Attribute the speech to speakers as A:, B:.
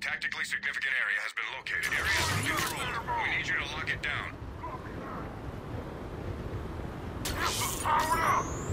A: Tactically significant area has been located. Area under control. We need you to lock it down. This is powered up!